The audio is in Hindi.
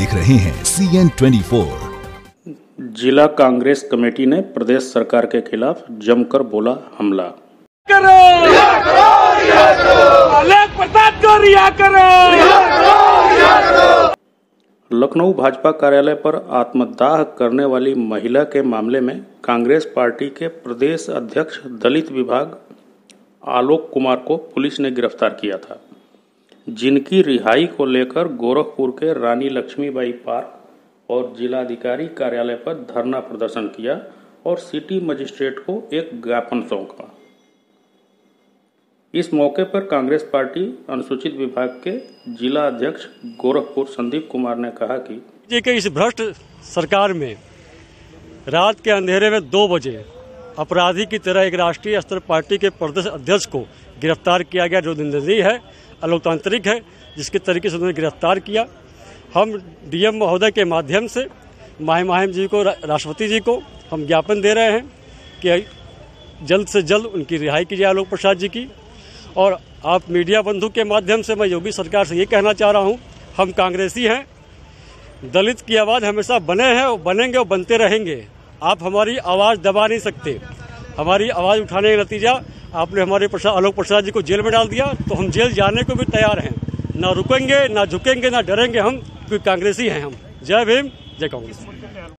देख रहे हैं सी एन ट्वेंटी फोर जिला कांग्रेस कमेटी ने प्रदेश सरकार के खिलाफ जमकर बोला हमला। करो। आलोक प्रसाद को रिहा करो। लखनऊ भाजपा कार्यालय पर आत्मदाह करने वाली महिला के मामले में कांग्रेस पार्टी के प्रदेश अध्यक्ष दलित विभाग आलोक कुमार को पुलिस ने गिरफ़्तार किया था। जिनकी रिहाई को लेकर गोरखपुर के रानी लक्ष्मीबाई पार्क और जिलाधिकारी कार्यालय पर धरना प्रदर्शन किया और सिटी मजिस्ट्रेट को एक ज्ञापन सौंपा। इस मौके पर कांग्रेस पार्टी, अनुसूचित विभाग के जिला अध्यक्ष गोरखपुर संदीप कुमार ने कहा कि के इस भ्रष्ट सरकार में रात के अंधेरे में दो बजे अपराधी की तरह एक राष्ट्रीय स्तर पार्टी के प्रदेश अध्यक्ष को गिरफ़्तार किया गया, जो निंदनीय है। अलोकतांत्रिक है, जिसके तरीके से उन्होंने गिरफ़्तार किया। हम डीएम महोदय के माध्यम से, माही माहिम जी को राष्ट्रपति जी को हम ज्ञापन दे रहे हैं कि जल्द से जल्द उनकी रिहाई की जाए आलोक प्रसाद जी की। और आप मीडिया बंधु के माध्यम से मैं योगी सरकार से ये कहना चाह रहा हूँ, हम कांग्रेसी हैं, दलित की आवाज़ हमेशा बने हैं और बनेंगे और बनते रहेंगे। आप हमारी आवाज़ दबा नहीं सकते। हमारी आवाज़ उठाने का नतीजा, आपने हमारे प्रसाद आलोक प्रसाद जी को जेल में डाल दिया तो हम जेल जाने को भी तैयार हैं। ना रुकेंगे, ना झुकेंगे, ना डरेंगे हम, क्योंकि कांग्रेसी हैं हम। जय भीम, जय कांग्रेस।